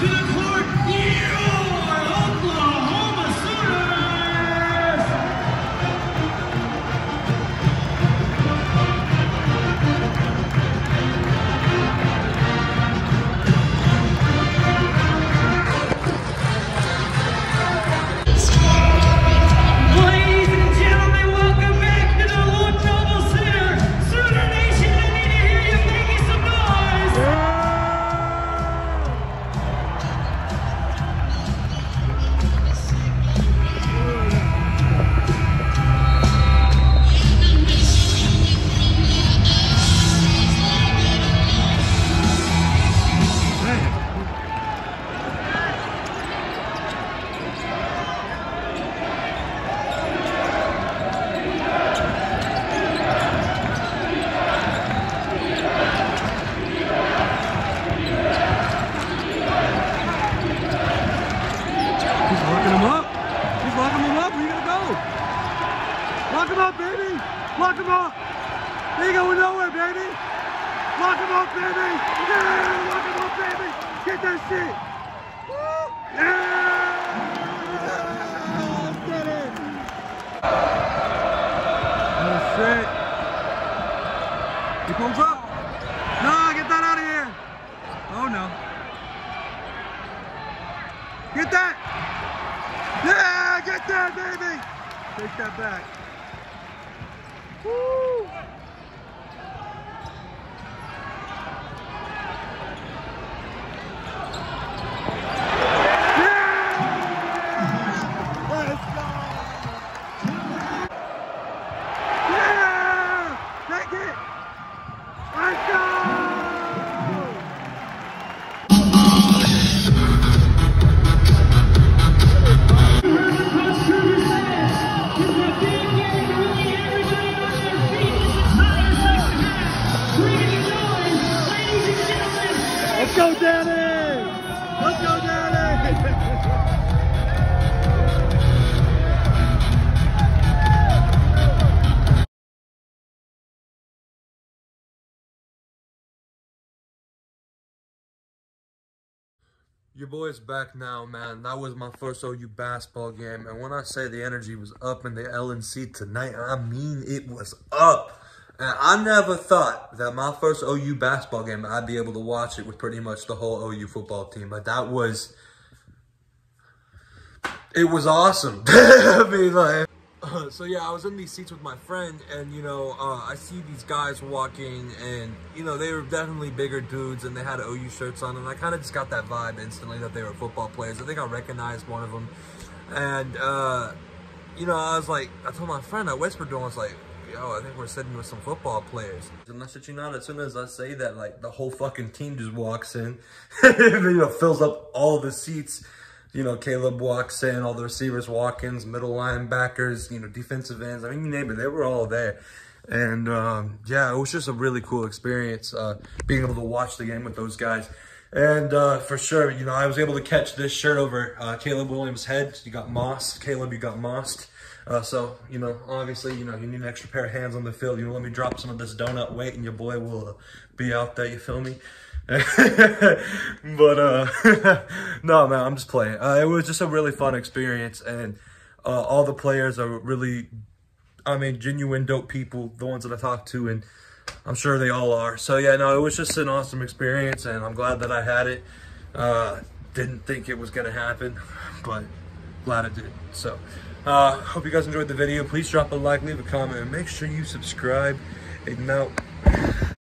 to Up. He ain't going nowhere, baby. Lock him up, baby. Yeah, lock him up, baby. Get that shit. Let's get it. Oh. No, get that out of here. Oh no. Get that! Yeah, get that, baby! Take that back. Woo! Go, Danny! Let's go, Danny! Your boy's back now, man. That was my first OU basketball game. And when I say the energy was up in the LNC tonight, I mean it was up. And I never thought that my first OU basketball game, I'd be able to watch it with pretty much the whole OU football team. But that was, it was awesome. I mean, like, so yeah, I was in these seats with my friend, and you know, uh, I see these guys walking, and you know, they were definitely bigger dudes, and they had OU shirts on, and I kind of just got that vibe instantly that they were football players. I think I recognized one of them, and uh, you know, I was like, I told my friend, I whispered to him, I was like, yo, I think we're sitting with some football players. And I shit you not, as soon as I say that, like, the whole fucking team just walks in, you know, fills up all the seats. You know, Caleb walks in, all the receivers walk in, middle linebackers, you know, defensive ends. I mean, you name it, they were all there. And, um, yeah, it was just a really cool experience, uh, being able to watch the game with those guys. And uh, for sure, you know, I was able to catch this shirt over uh, Caleb Williams' head. You got mossed. Caleb, you got mossed. Uh, so, you know, obviously, you know, you need an extra pair of hands on the field. You know, let me drop some of this donut weight and your boy will uh, be out there, you feel me? but, uh, no, man, I'm just playing. Uh, it was just a really fun experience and uh, all the players are really, I mean, genuine dope people, the ones that I talked to, and I'm sure they all are. So, yeah, no, it was just an awesome experience and I'm glad that I had it. Uh, didn't think it was to happen, but glad it did. So, uh, hope you guys enjoyed the video. Please drop a like, leave a comment, and make sure you subscribe. And now,